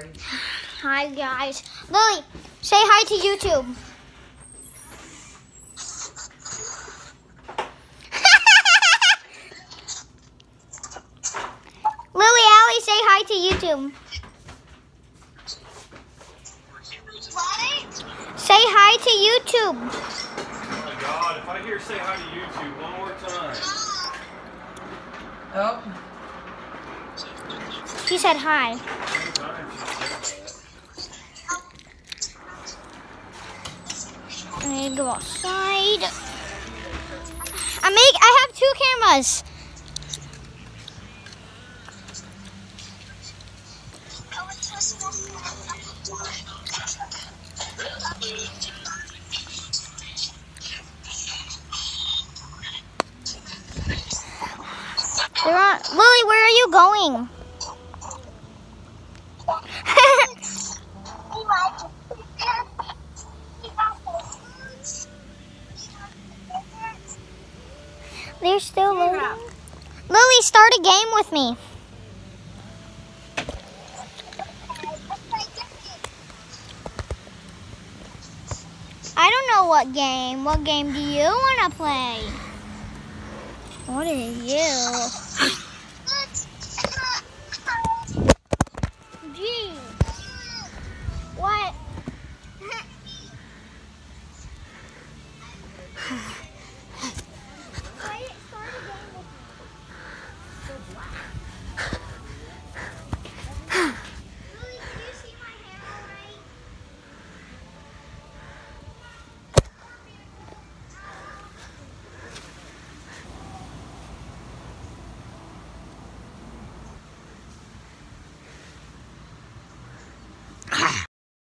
already. Hi guys. Lily, say hi to YouTube. Lily Allie, say hi to YouTube. Say hi to YouTube. Oh my god, if I hear say hi to YouTube one more time. Oh, She said hi. How many times she said that? I need to go outside. I make. I have two cameras. Lily, where are you going? They're still loading. Lily, start a game with me. I don't know what game. What game do you want to play? What is you? G. What?